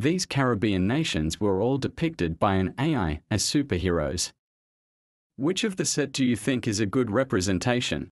these Caribbean nations were all depicted by an AI as superheroes. Which of the set do you think is a good representation?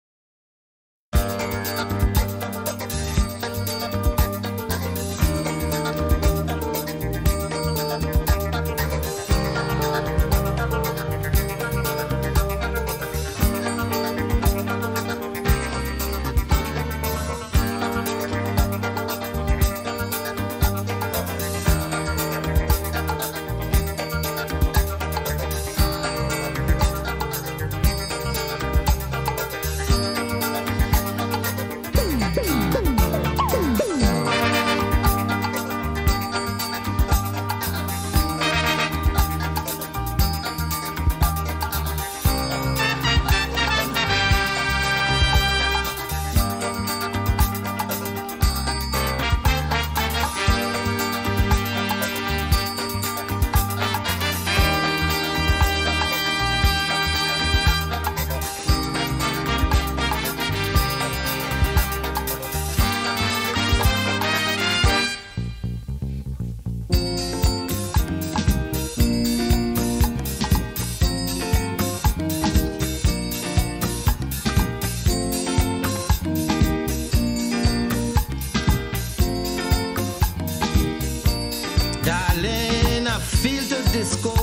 Disco.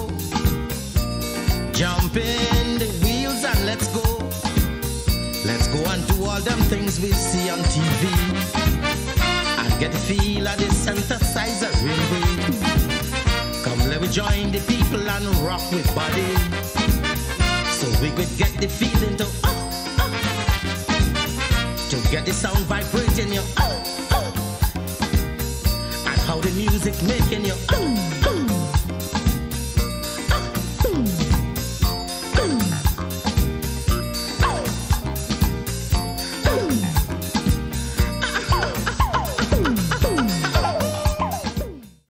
Jump in the wheels and let's go. Let's go and do all them things we see on TV. And get the feel of the synthesizer ringing. Come, let me join the people and rock with body. So we could get the feeling to oh, oh. To get the sound vibrating your oh, uh, oh. And how the music making you oh.